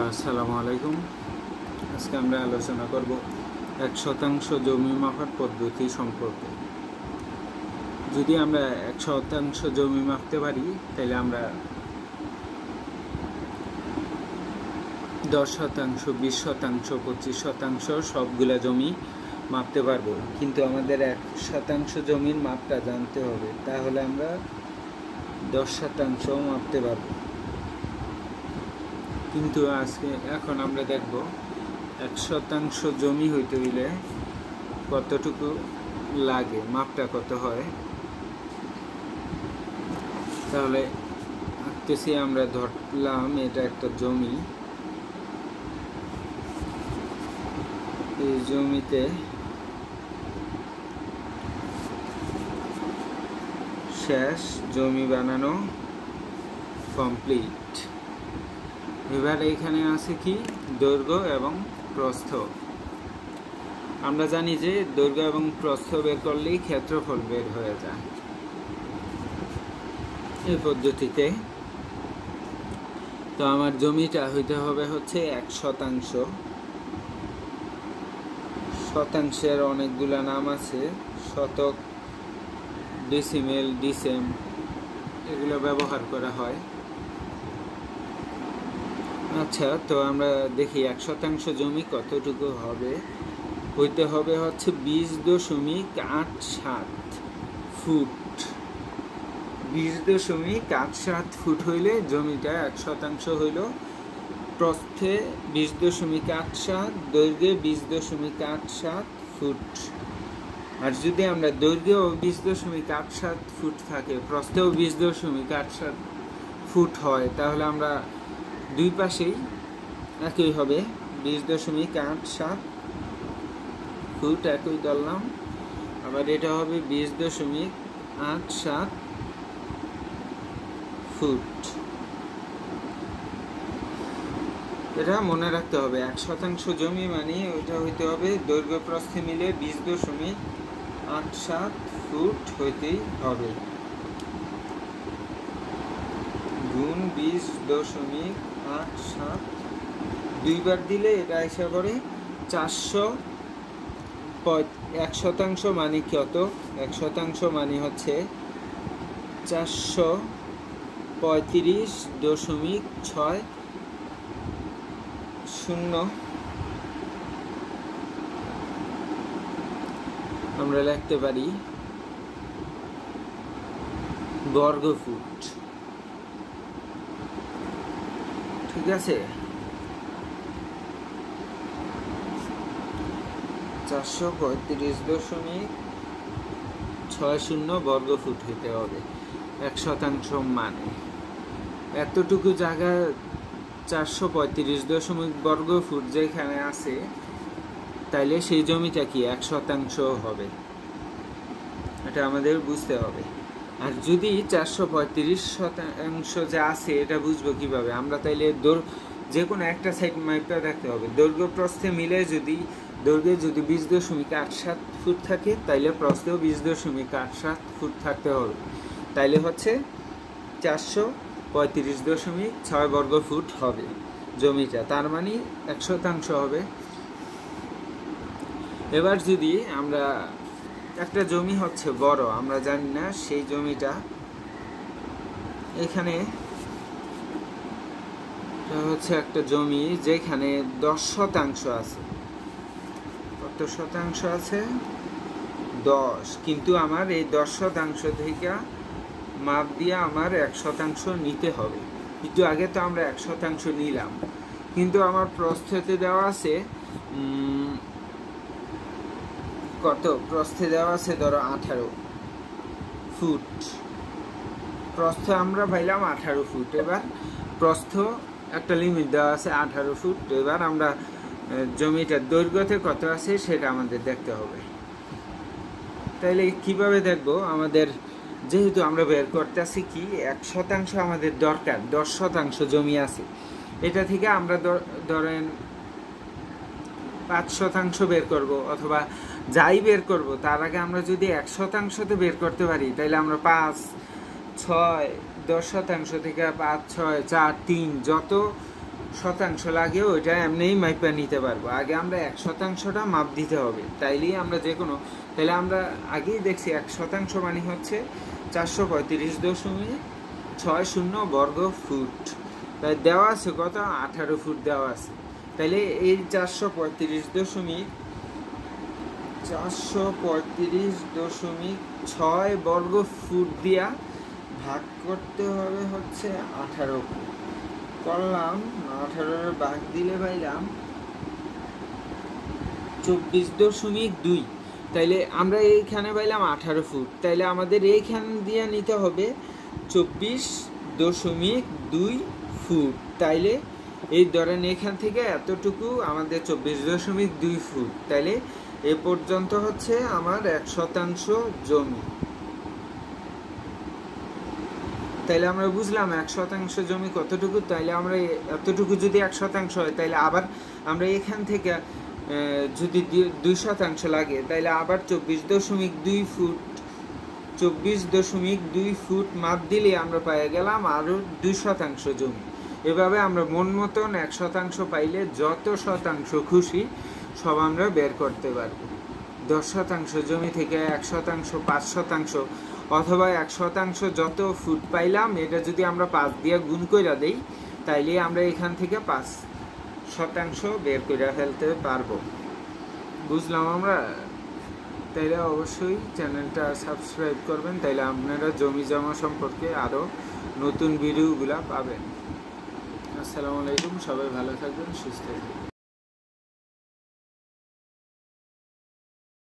আসসালামু আলাইকুম। আজকে আমরা আলোচনা করব এক শতাংশ জমি মাপার পদ্ধতি সম্পর্কে। যদি আমরা এক শতাংশ জমি মাপতে পারি, তাহলে আমরা দশ শতাংশ, বিশ শতাংশ, পঁচিশ শতাংশ সবগুলা জমি মাপতে পারব। কিন্তু আমাদের এক শতাংশ জমির মাপটা জানতে হবে, তাহলে আমরা দশ শতাংশ মাপতে পারব। কিন্তু আজকে এখন আমরা দেখব এক শতাংশ জমি হইতে হইলে কতটুকু লাগে, মাপটা কত হয়? তাহলে আঁকতেছি আমরা, ধরলাম এটা একটা জমি। এই জমিতে শেষ জমি বানানো কমপ্লিট। এবার এখানে আছে কি? দৈর্ঘ্য এবং প্রস্থ। আমরা জানি যে দৈর্ঘ্য এবং প্রস্থ বের করলেই ক্ষেত্রফল বের হয়ে যায়। এই পদ্ধতিতে তো আমার জমিটা হইতে হবে হচ্ছে এক শতাংশ। শতাংশের অনেকগুলা নাম আছে, শতক ডিসিমেল ডিসেম এগুলো ব্যবহার করা হয়। আচ্ছা তো আমরা দেখি এক শতাংশ জমি কতটুকু হবে? হইতে হবে হচ্ছে বিশ দশমিক আট সাত ফুট। বিশ দশমিক আট সাত ফুট হইলে জমিটা এক শতাংশ হইল। প্রস্থে বিশ দশমিক আট সাত, দৈর্ঘ্যে বিশ দশমিক আট সাত ফুট। আর যদি আমরা দৈর্ঘ্যে বিশ দশমিক আট সাত ফুট থাকে, প্রস্থেও বিশ দশমিক আট সাত ফুট হয়, তাহলে আমরা দুই পাশেই একই হবে। বিশ দশমিক আট সাত ফুট একই ধরলাম আবার এটা হবে বিশ দশমিক আট সাত ফুট। এটা মনে রাখতে হবে, এক শতাংশ জমি মানে ওইটা হইতে হবে দৈর্ঘ্য প্রস্থে মিলে বিশ দশমিক আট সাত ফুট হইতেই হবে। গুণ বিশ দশমিক আট সাত দুইবার দিলে এটা এসে করে চারশো এক শতাংশ মানে কত এক শতাংশ মানে হচ্ছে চারশো পঁয়ত্রিশ দশমিক ছয় শূন্য। আমরা লিখতে পারি বর্গ ফুট ঠিক আছে? চারশো পঁয়ত্রিশ দশমিক ছয় শূন্য বর্গ ফুট হইতে হবে। এক শতাংশ মানে। এতটুকু জায়গা চারশো পঁয়ত্রিশ দশমিক বর্গ ফুট যেখানে আছে, তাইলে সেই জমিটা কি এক শতাংশ হবে? এটা আমাদের বুঝতে হবে। আর যদি চারশো পঁয়ত্রিশ শতাংশ যে আছে, এটা বুঝব কীভাবে? আমরা তাইলে দৈর্ঘ্য যে কোনো একটা সাইড মাইপটা দেখতে হবে। দৈর্ঘ্য প্রস্থে মিলে যদি, দৈর্ঘ্যে যদি বিশ দশমিক আট সাত ফুট থাকে, তাইলে প্রস্থেও বিশ দশমিক আট সাত ফুট থাকতে হবে। তাইলে হচ্ছে চারশো পঁয়ত্রিশ দশমিক ছয় বর্গ ফুট হবে জমিটা। তার মানে এক শতাংশ হবে। এবার যদি আমরা একটা জমি হচ্ছে বড়, আমরা জানি না সেই জমিটা এখানে হচ্ছে একটা জমি যেখানে দশ শতাংশ আছে। কত শতাংশ আছে? দশ। কিন্তু আমার এই দশ শতাংশ থেকে মাপ দিয়ে আমার এক শতাংশ নিতে হবে। একটু আগে তো আমরা এক শতাংশ নিলাম। কিন্তু আমার প্রস্থতে দেওয়া আছে কত প্রস্থে দেওয়া আছে ধরো আঠারো ফুট। প্রস্থ আমরা পাইলাম আঠারো ফুট। এবার প্রস্থ একটা লিমিট দেওয়া আছে আঠারো ফুট। এবার আমরা জমিটার দৈর্ঘ্যতে কত আছে সেটা আমাদের দেখতে হবে। তাইলে কীভাবে দেখব? আমাদের যেহেতু আমরা বের করতে করতেছি কি, এক শতাংশ আমাদের দরকার, দশ শতাংশ জমি আছে। এটা থেকে আমরা ধরেন পাঁচ শতাংশ বের করব অথবা যাই বের করব, তার আগে আমরা যদি এক শতাংশতে বের করতে পারি তাহলে আমরা পাঁচ, ছয়, দশ শতাংশ থেকে পাঁচ, ছয়, চার, তিন, যত শতাংশ লাগে ওইটা এমনিই মাইপা নিতে পারব। আগে আমরা এক শতাংশটা মাপ দিতে হবে, তাইলেই আমরা যে কোনো তাহলে আমরা আগেই দেখছি এক শতাংশ মানে হচ্ছে চারশো পঁয়ত্রিশ দশমিক ছয় শূন্য বর্গ ফুট। তাই দেওয়া আছে কত? আঠারো ফুট দেওয়া আছে। তাহলে এই চারশো পঁয়ত্রিশ দশমিক চারশো পঁয়ত্রিশ দশমিক ছয় বর্গ ফুট দিয়া ভাগ করতে হবে হচ্ছে আঠারো করলাম, আঠারোর ভাগ দিলে পাইলাম চব্বিশ দশমিক দুই। তাইলে আমরা এইখানে পাইলাম আঠারো ফুট। তাইলে আমাদের এইখান দিয়ে নিতে হবে চব্বিশ দশমিক দুই ফুট। তাইলে এই ধরেন এখান থেকে এতটুকু আমাদের চব্বিশ দশমিক দুই ফুট। তাইলে এ পর্যন্ত হচ্ছে আমার এক শতাংশ জমি। তাইলে আমরা বুঝলাম এক শতাংশ জমি কতটুকু, তাইলে আমরা এতটুকু যদি এক শতাংশ হয়, তাইলে আবার আমরা এখান থেকে যদি দুই- শতাংশ লাগে, তাইলে আবার চব্বিশ দশমিক দুই ফুট, চব্বিশ দশমিক দুই ফুট মাপ দিলে আমরা পেয়ে গেলাম আরও দুই শতাংশ জমি। এভাবে আমরা মন মতন এক শতাংশ পাইলে যত শতাংশ খুশি সব আমরা বের করতে পারব। দশ শতাংশ জমি থেকে এক শতাংশ, পাঁচ শতাংশ অথবা এক শতাংশ যত ফুট পাইলাম, এটা যদি আমরা পাঁচ দিয়ে গুণ করে দেই, তাইলে আমরা এখান থেকে পাঁচ শতাংশ বের করে ফেলতে পারব। বুঝলাম আমরা? তাইলে অবশ্যই চ্যানেলটা সাবস্ক্রাইব করবেন, তাইলে আপনারা জমি জমা সম্পর্কে আরও নতুন ভিডিওগুলো পাবেন। আসসালামু আলাইকুম সবাই ভালো থাকবেন সুস্থ থাকবেন।